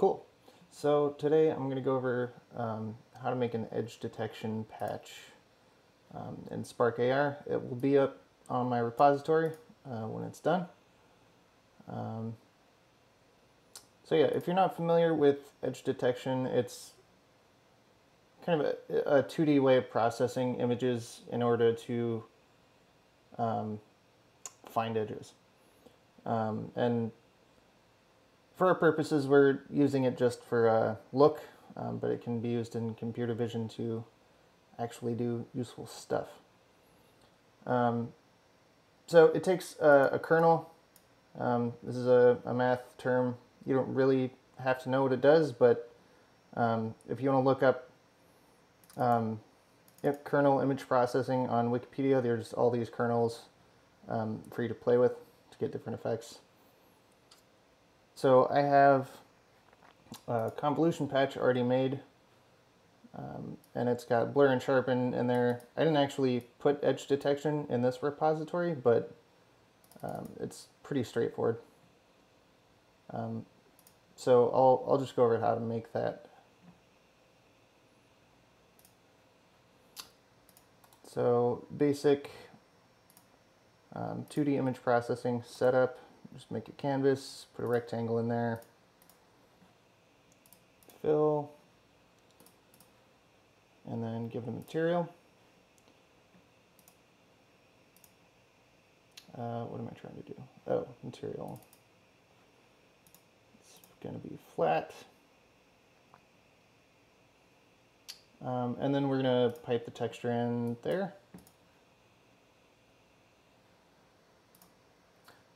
Cool. So today I'm going to go over um, how to make an edge detection patch um, in Spark AR. It will be up on my repository uh, when it's done. Um, so yeah, if you're not familiar with edge detection, it's kind of a, a 2D way of processing images in order to um, find edges. Um, and for our purposes, we're using it just for a look, um, but it can be used in computer vision to actually do useful stuff. Um, so it takes a, a kernel. Um, this is a, a, math term. You don't really have to know what it does, but um, if you want to look up um, kernel image processing on Wikipedia, there's all these kernels um, for you to play with to get different effects. So I have a convolution patch already made um, and it's got blur and sharpen in there. I didn't actually put edge detection in this repository, but um, it's pretty straightforward. Um, so I'll, I'll just go over how to make that. So basic 2D um, image processing setup. Just make a canvas, put a rectangle in there, fill, and then give the material. Uh, what am I trying to do? Oh, material. It's going to be flat. Um, and then we're going to pipe the texture in there.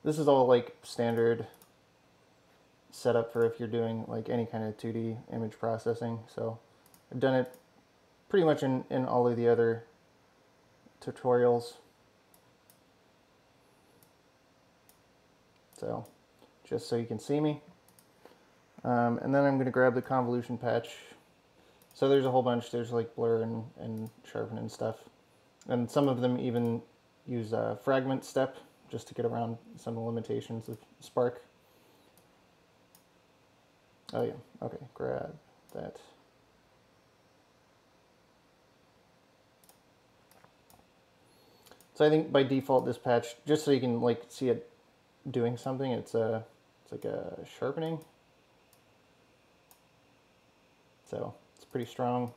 This is all like standard setup for if you're doing like any kind of 2D image processing. So I've done it pretty much in, in all of the other tutorials. So just so you can see me. Um, and then I'm going to grab the convolution patch. So there's a whole bunch. There's like blur and, and sharpen and stuff. And some of them even use a fragment step just to get around some limitations of Spark. Oh yeah, okay, grab that. So I think by default this patch, just so you can like see it doing something, it's a it's like a sharpening. So it's pretty strong.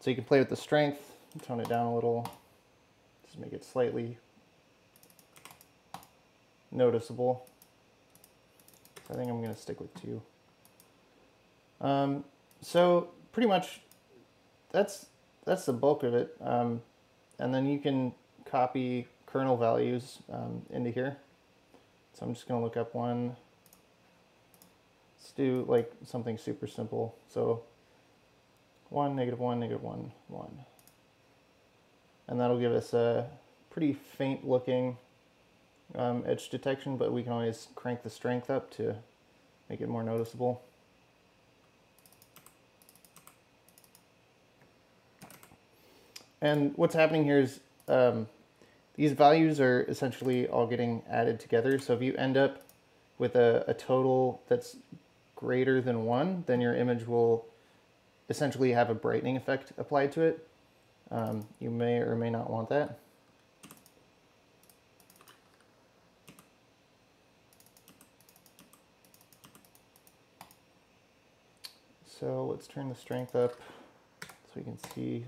So you can play with the strength, tone it down a little, just make it slightly noticeable. I think I'm going to stick with two. Um, so pretty much that's that's the bulk of it. Um, and then you can copy kernel values um, into here. So I'm just going to look up one. Let's do like something super simple. So 1, negative 1, negative 1, 1. And that'll give us a pretty faint looking um, edge detection, but we can always crank the strength up to make it more noticeable. And what's happening here is um, these values are essentially all getting added together. So if you end up with a, a total that's greater than one, then your image will essentially have a brightening effect applied to it. Um, you may or may not want that. So let's turn the strength up so we can see.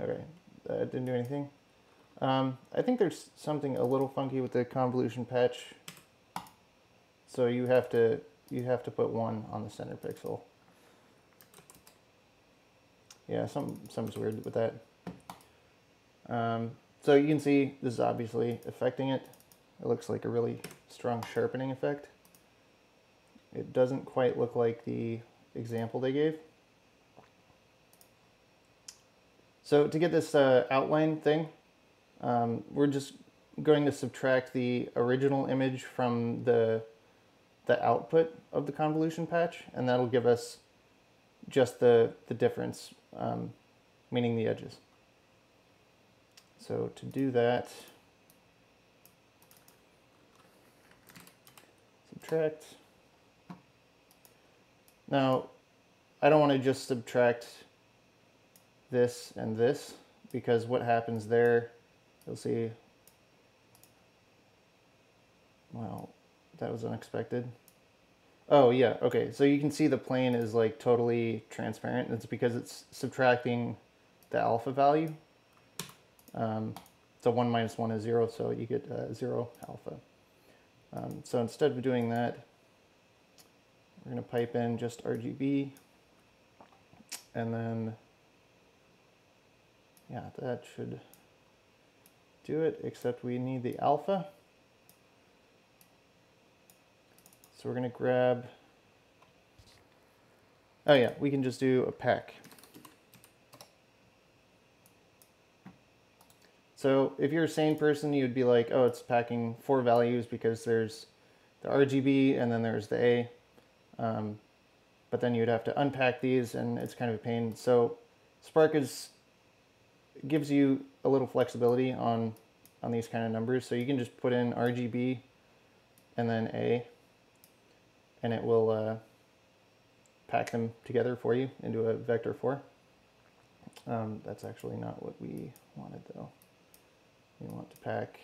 Okay, that didn't do anything. Um, I think there's something a little funky with the convolution patch. So you have to you have to put one on the center pixel. Yeah, some something's weird with that. Um, so you can see this is obviously affecting it. It looks like a really strong sharpening effect. It doesn't quite look like the example they gave. So to get this uh, outline thing, um, we're just going to subtract the original image from the, the output of the convolution patch, and that'll give us just the, the difference, um, meaning the edges. So to do that, subtract Now, I don't want to just subtract this and this because what happens there, you'll see, well, that was unexpected. Oh yeah, okay, so you can see the plane is like totally transparent. It's because it's subtracting the alpha value. Um, so 1 minus 1 is 0, so you get uh, 0 alpha. Um, so instead of doing that, we're to pipe in just RGB, and then, yeah, that should do it, except we need the alpha. So we're going to grab, oh yeah, we can just do a pack. So if you're a sane person, you'd be like, oh, it's packing four values because there's the RGB and then there's the A. Um, but then you'd have to unpack these and it's kind of a pain. So Spark is gives you a little flexibility on on these kind of numbers. So you can just put in RGB and then A and it will uh, pack them together for you into a vector 4. Um, that's actually not what we wanted though. We want to pack,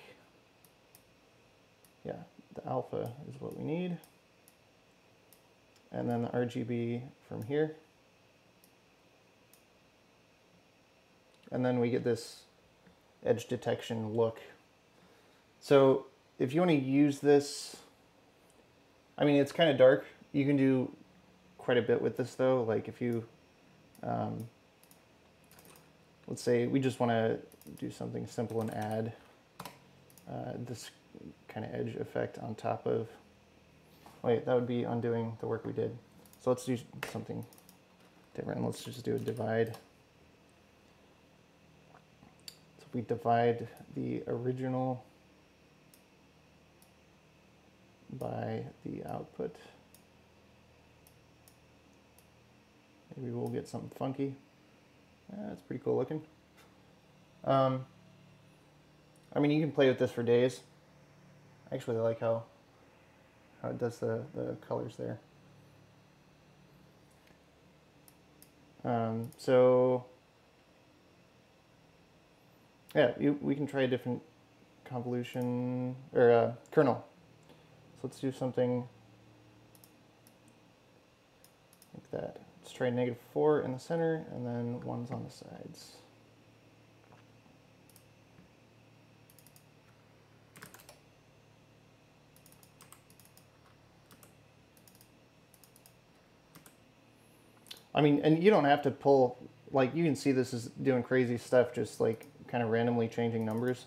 yeah, the alpha is what we need. And then the RGB from here. And then we get this edge detection look. So if you want to use this, I mean, it's kind of dark. You can do quite a bit with this though. Like if you, um, let's say we just want to do something simple and add uh, this kind of edge effect on top of, wait, that would be undoing the work we did. So let's do something different. Let's just do a divide. So we divide the original by the output. Maybe we'll get something funky. That's pretty cool looking. Um, I mean, you can play with this for days. I actually like how how it does the, the colors there. Um, so, yeah, you, we can try a different convolution, or uh, kernel. So let's do something like that. Let's try negative 4 in the center, and then 1's on the sides. I mean, and you don't have to pull, like, you can see this is doing crazy stuff, just like kind of randomly changing numbers.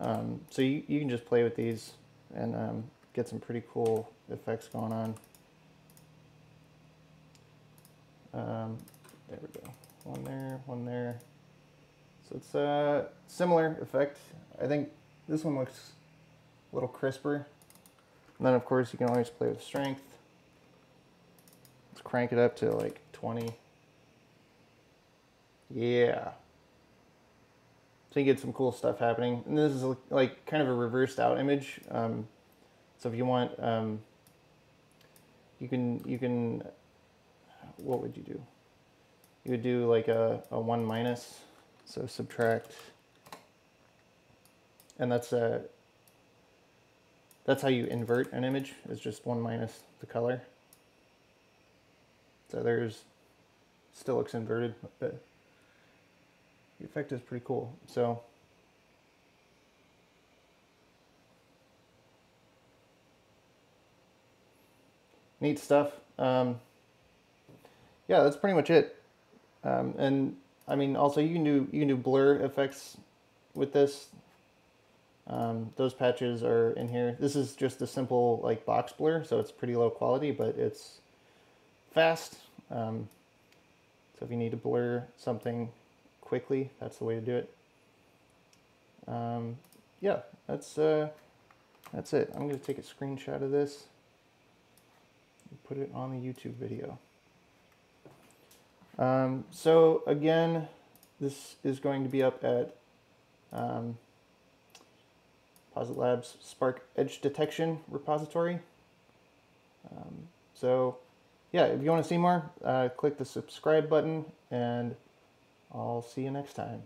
Um, so you, you can just play with these and um, get some pretty cool effects going on. Um, there we go. One there, one there. So it's a similar effect. I think this one looks a little crisper. And then of course you can always play with strength. Let's crank it up to like 20. Yeah. So you get some cool stuff happening. And this is like kind of a reversed out image. Um, so if you want, um, you can, you can, what would you do? You would do like a, a one minus, so subtract, and that's a, that's how you invert an image, is just one minus the color. So there's, still looks inverted, but the effect is pretty cool. So neat stuff. Um, yeah, that's pretty much it. Um, and I mean, also you can do you can do blur effects with this. Um, those patches are in here. This is just a simple like box blur, so it's pretty low quality, but it's fast. Um, so if you need to blur something quickly, that's the way to do it. Um, yeah, that's uh, that's it. I'm going to take a screenshot of this and put it on the YouTube video. Um, so again, this is going to be up at um, Posit Labs Spark Edge Detection repository. Um, so yeah, if you want to see more, uh, click the subscribe button, and I'll see you next time.